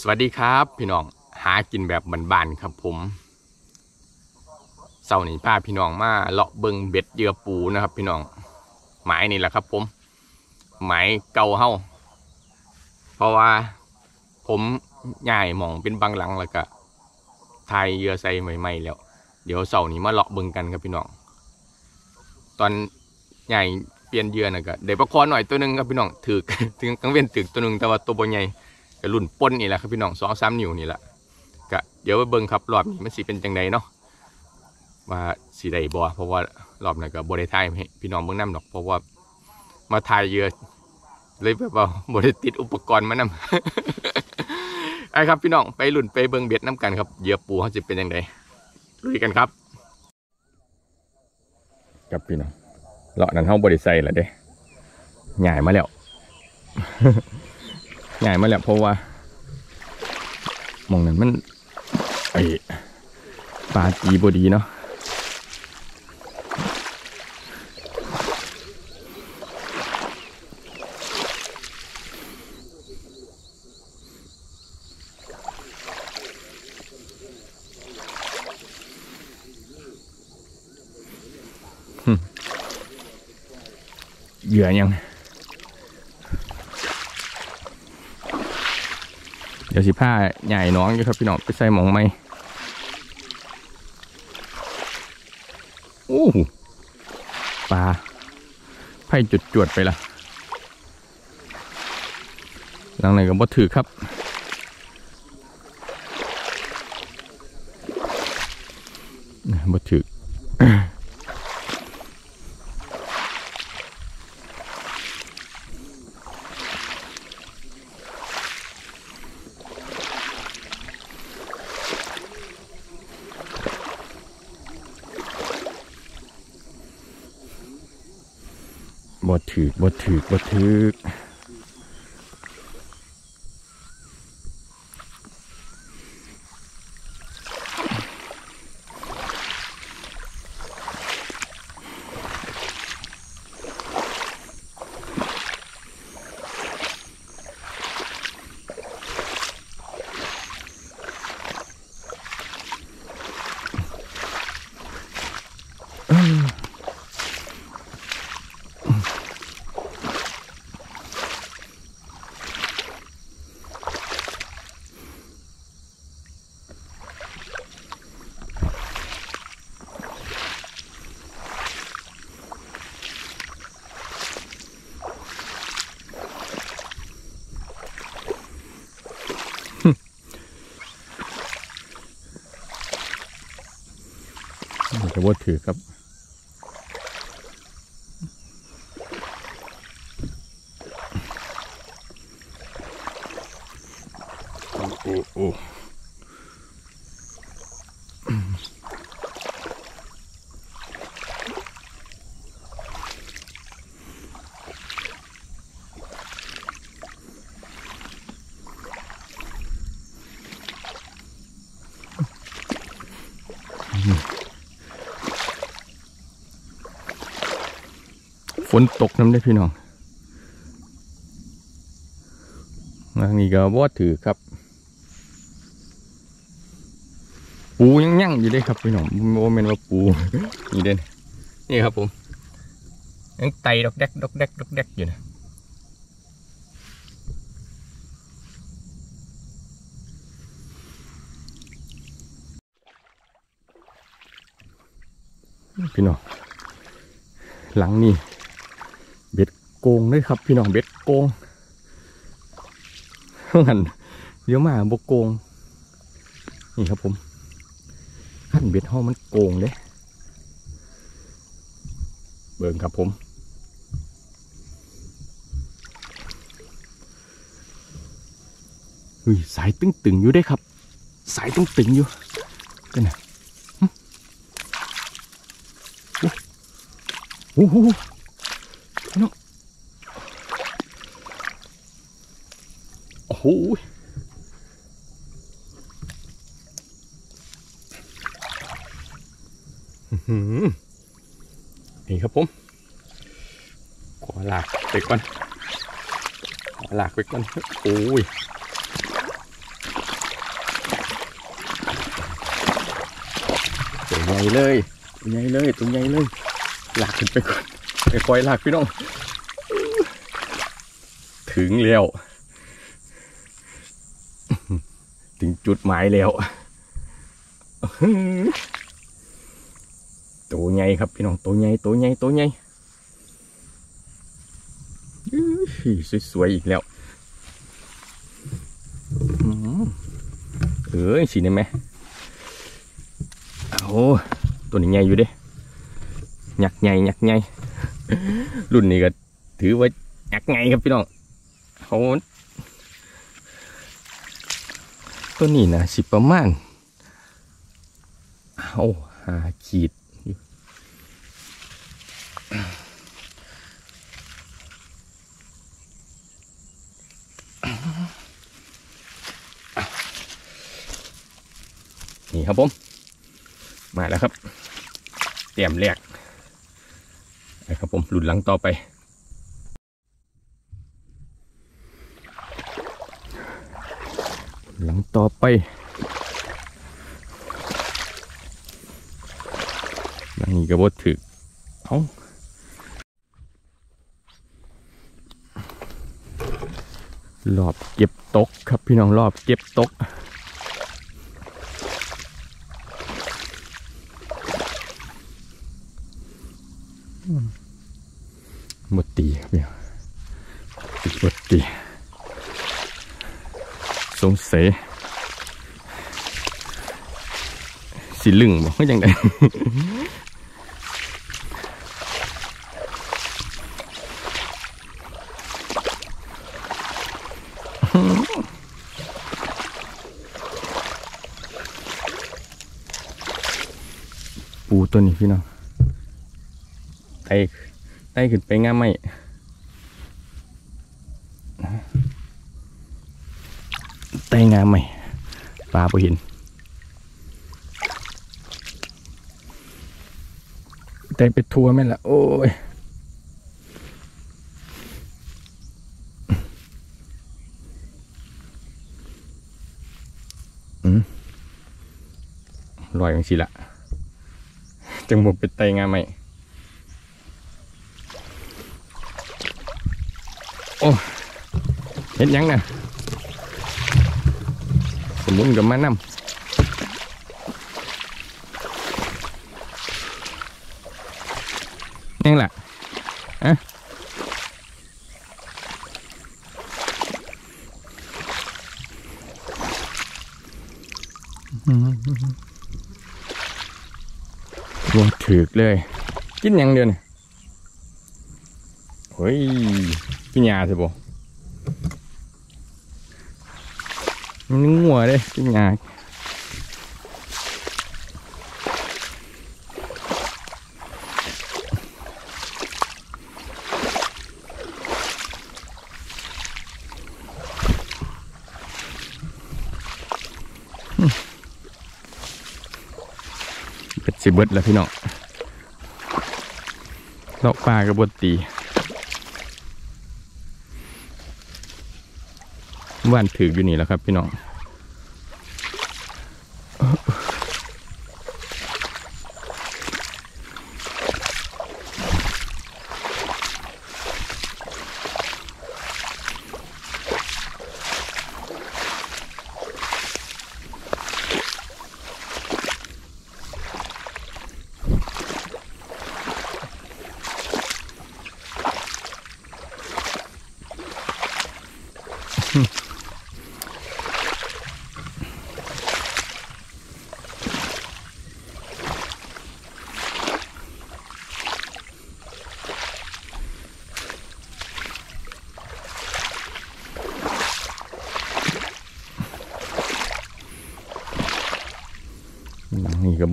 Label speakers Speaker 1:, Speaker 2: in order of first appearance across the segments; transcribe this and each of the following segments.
Speaker 1: สวัสดีครับ พี่น้องหากินแบบบ้านๆครับผมเสาร์นี้พาพี่น้องมาเลาะเบิงเบ็ดเยื่อปูนะครับ พี่น้องหมายนี่แหละครับ ผมหมายเก่าเฮาเพราะว่า ผมย่ายหมองเป็นบางหลังแล้วก็ทายเยื่อใส่ใหม่ๆแล้ว เดี๋ยวเสาร์นี้มาเลาะเบิงกันครับพี่น้อง ตอนใหญ่เปลี่ยนเยื่อนะก็เดี๋ยวประคอหน่อยตัวหนึงครับพี่น้องถือถึงกังเวียนถือตัวหนึงแต่ว่าตัวบ่ใหญ่ ก็รุ่นปนนี่แหละครับพี่น้องสองสามนิ้วนี่แหละก็เดี๋ยวไปเบิ่งครับรอบนี้มันสิเป็นจังใดเนาะว่าสีใดบ่เพราะว่ารอบนั้นก็บ่ได้ถ่ายให้พี่น้องเบิ่งนํดอกเพราะว่ามาถ่ายเยอะเลยแบบว่าบ่ได้ติดอุปกรณ์มานํไอ้ครับพี่น้องไปรุ่นไปเบิ่งเบ็ดน้กันครับเหยื่อปูเขาจะเป็นจังใดลุยกันครับครับพี่น้องเลาะนั้นเฮาบ่ได้ใส่ละเด้ใหญ่มาแล้ว ใหญ่มาแล้วเพราะว่ามองนั้นมันไอปลาจีบดีเนาะหึเหยื่อยัง ดี๋ยวสิผ้าใหญ่น้องอยู่ครับพี่น้องไปใส่หมองไหมโอ้ปลาไผ่จุดจวดไปละหลังไหนก็บ่ถือครับถือ บ่ถือบ่ถือบ่ถือ มันจะบ่ถือครับ โอ้โอ้โฝนตกน้ำได้พี่น้องทางนี้ก็บ่ถือครับ ปูยังยั่งอยู่เลยครับพี่น้องโมเมนว่าปูนี่เด่นนี่ครับผมยังไตดอกแดกดอกแดกดอกแดกอยู่นะพี่น้องหลังนี่ โกงเลยครับ พี่น้องเบ็ดโกงหันเดี๋ยวมาบกโกง นี่ครับผมขั้นเบ็ดห้อมันโกงเด้เบิ่งครับผมอุ้ยสายตึงๆอยู่ได้ครับ สายตึงๆอยู่กันนะหึโอ้โห โอ้โหนี่ครับผมขอหลากไปก่อนขอหลากไปก่อนโอ้ยตัวใหญ่เลยตัวใหญ่เลยตัวใหญ่เลยหลากขึ้นไปก่อนไปคอยหลากพี่น้อง ถึงแล้ว ถึงจุดหมายแล้วตัวใหญ่ครับพี่น้องตัวใหญ่ตัวใหญ่ตัวใหญ่สวยๆอีกแล้วเอ้ยสีนี่ไหมโอ้ตัวนี้ใหญ่อยู่เด้หยักใหญ่หยักใหญ่รุ่นนี้ก็ถือว่าหยักใหญ่ครับพี่น้องโอ้ ตัวนี้นะสิประมาณโอ้หาขีดนี่ครับผม มาแล้วครับเตรียมแรกนะครับผมหลุดหลังต่อไป หลัง ต่อไปนี้ก็บดถึกเอารอบเก็บตกครับพี่น้องรอบเก็บตกหมดตีครับเนี่ยติดหมดตีสงสัย สิลึงบอกว่าย่างไรปูตัวนี้พี่น้องไตไตขึ้นไปง่ามไหมไตงามไหมปลาไปเห็น ไตไปทัวร์ไหมล่ะโอ้ยอืมลอยอย่างสิละจังบวเป็นไตงามไหมโอ้เห็นยังนะสมุนกับมานำ ยังล่ะอะรวมถือกเลย กินยังเดียวนี่เฮ้ย กินยาสิบ่มันงัวเลยกินยา สิเบิดแล้วพี่น้องเลาะปลากระบดตีว่านถืออยู่นี่แล้วครับพี่น้อง นี่ก็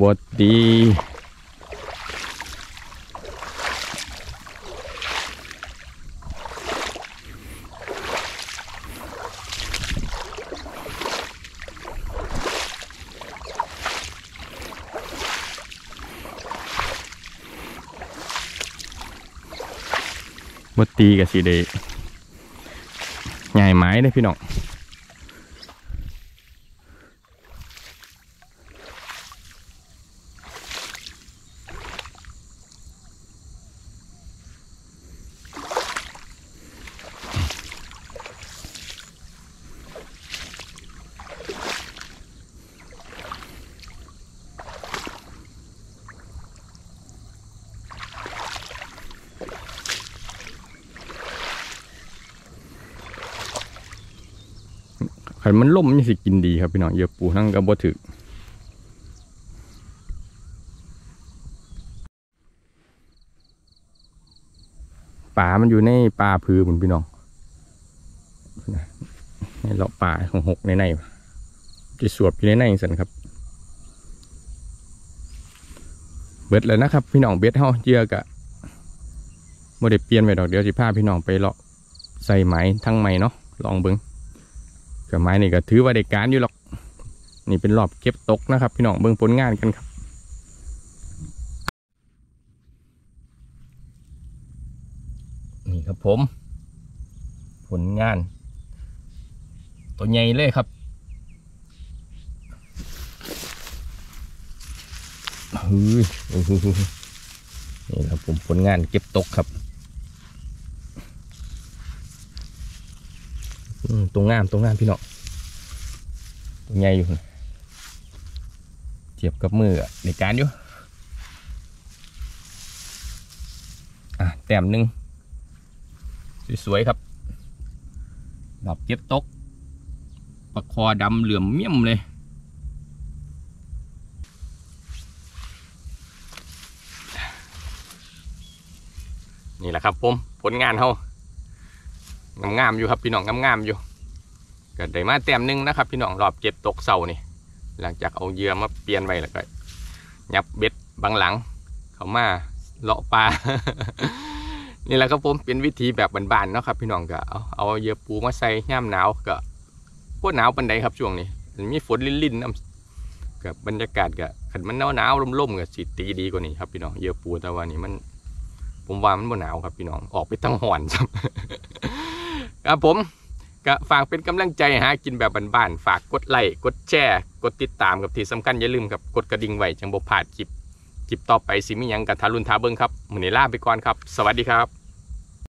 Speaker 1: บดดีบดตีกับสีเดใหญ่ไม้เลยพี่น้อง ขันมันล่มมันสิกินดีครับพี่น้องเยื่อปูทั้งกระบถึกป่ามันอยู่ในป่าพือผมพี่น้องในเลาะป่าของหกในในจะสวบอยู่ในในสันครับ เบ็ดเลยนะครับ พี่น้องเบ็ดเฮาเยื่อกะโมเดเปลี่ยนไปดอกเดียวสิพาพี่น้องไปเลาะใส่ไหมทั้งไหมเนาะลองเบิง กับไม้นี่ก็ถือว่าได้การอยู่หรอก นี่เป็นรอบเก็บตกนะครับ พี่น้องเบิงผลงานกันครับนี่ครับผม ผลงาน ตัวใหญ่เลยครับเฮ้ยนี่ครับผมผลงานเก็บตกครับอืม ตรงงามตรงงามพี่น้องตัวใหญ่อยู่เทียบกับมืออะในการอยู่อะแต้มหนึ่งสวยๆครับดอกเก็บตกปลาคอดำเหลื่อมเมี่ยมเลยนี่แหละครับผมผลงานเขา งามๆอยู่ครับพี่น้องงามๆอยู่ก็ได้มาแต้มหนึงนะครับพี่น้องรอบเจ็ดตกเสานี่ หลังจากเอาเยื่อมาเปลี่ยนไว้แล้วก็ยับเบ็ดบางหลัง เขามาเลาะปลานี่แหละครับผมเป็นวิธีแบบบานๆเนาะครับ พี่น้องก็เอาเอาเยื่อปูมาใส่ย่ามหนาวก็โคตรหนาวปันใดครับช่วงนี้มีฝนลิ่นๆน้ำกับบรรยากาศก็ขันมันหนาวๆร่มๆก็สิตีดีกว่านี้ครับพี่น้องเยื่อปูแต่ว่านี่มัน ผมว่ามันบ่หนาวครับพี่น้องออกไปทั้งหอนครับ ครับผมก็ฝากเป็นกำลังใจหากินแบบบ้านๆฝากกดไลค์กดแชร์กดติดตามกับที่สำคัญอย่าลืมกับกดกระดิ่งไว้จังบ่พลาดคลิปคลิปต่อไปสิมียังกับทารุณทาเบิงครับมื้อนี้ลาไปก่อนครับ สวัสดีครับ